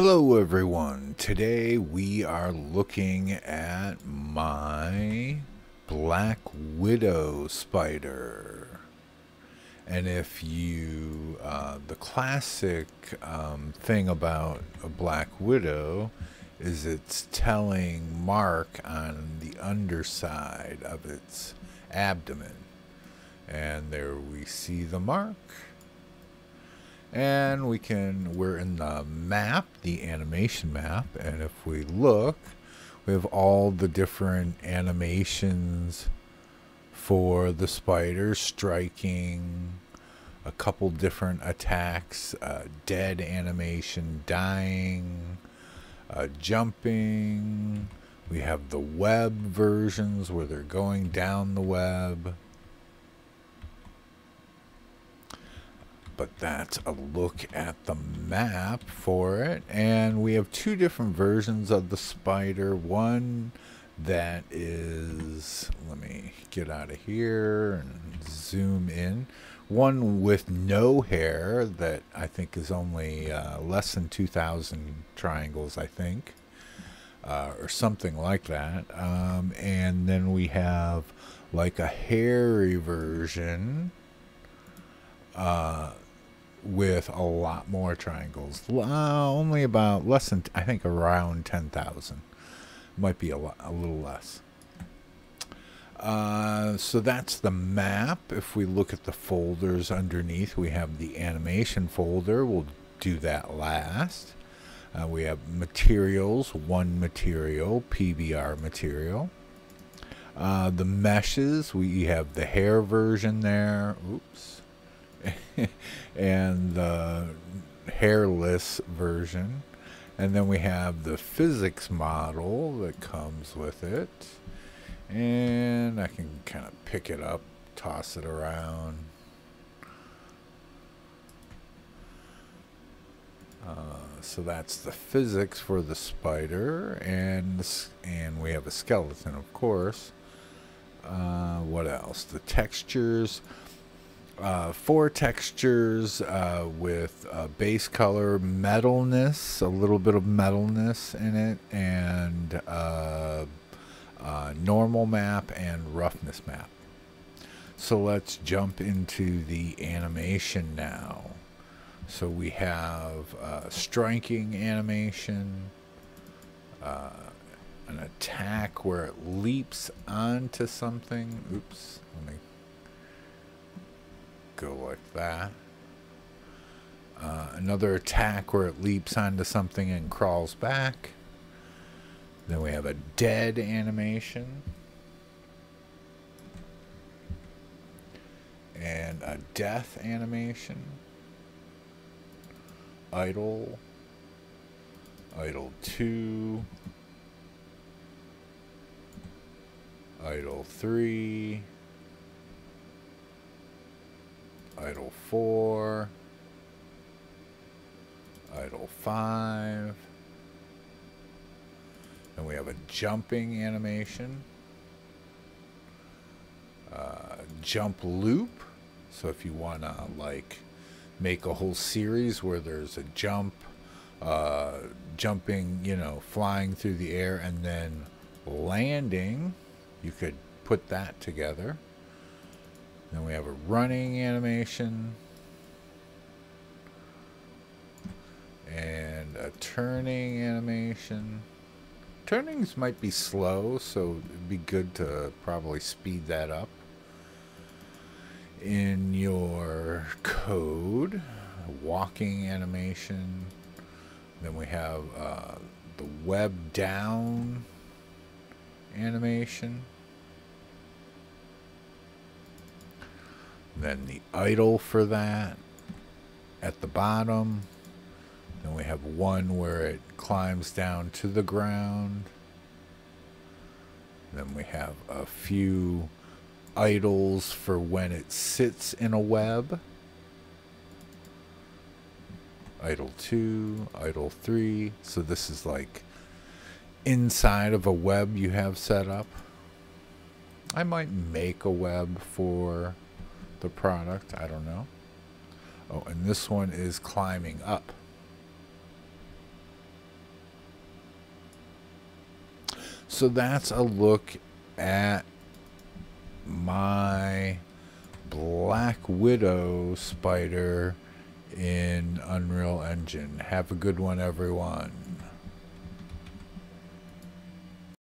Hello everyone. Today we are looking at my Black Widow spider. And if you, uh, the classic um, thing about a Black Widow is it's telling mark on the underside of its abdomen. And there we see the mark and we can we're in the map the animation map and if we look we have all the different animations for the spider striking a couple different attacks uh, dead animation dying uh, jumping. We have the web versions where they're going down the web but that's a look at the map for it. And we have two different versions of the spider. One that is, let me get out of here and zoom in. One with no hair that I think is only uh, less than 2,000 triangles, I think. Uh, or something like that. Um, and then we have like a hairy version uh, with a lot more triangles. Uh, only about less than, I think, around 10,000. Might be a, a little less. Uh, so that's the map. If we look at the folders underneath, we have the animation folder. We'll do that last. Uh, we have materials, one material, PBR material. Uh, the meshes, we have the hair version there. Oops. and the hairless version. And then we have the physics model that comes with it. And I can kind of pick it up, toss it around. Uh, so that's the physics for the spider, and and we have a skeleton, of course. Uh, what else? The textures uh, four textures uh, with a base color metalness, a little bit of metalness in it, and uh, uh, normal map and roughness map. So let's jump into the animation now. So we have uh, striking animation, an attack where it leaps onto something. Oops, let me go like that. Uh, another attack where it leaps onto something and crawls back. Then we have a dead animation. And a death animation. Idle. Idle 2. Idle 3. Idle 4, idle 5, and we have a jumping animation, uh, jump loop, so if you want to like make a whole series where there's a jump, uh, jumping, you know, flying through the air and then landing, you could put that together. Then we have a running animation. And a turning animation. Turnings might be slow, so it'd be good to probably speed that up. In your code, walking animation. Then we have uh, the web down animation. Then the idle for that at the bottom. Then we have one where it climbs down to the ground. Then we have a few idles for when it sits in a web. Idle 2, idle 3. So this is like inside of a web you have set up. I might make a web for the product. I don't know. Oh, and this one is climbing up. So that's a look at my Black Widow spider in Unreal Engine. Have a good one, everyone.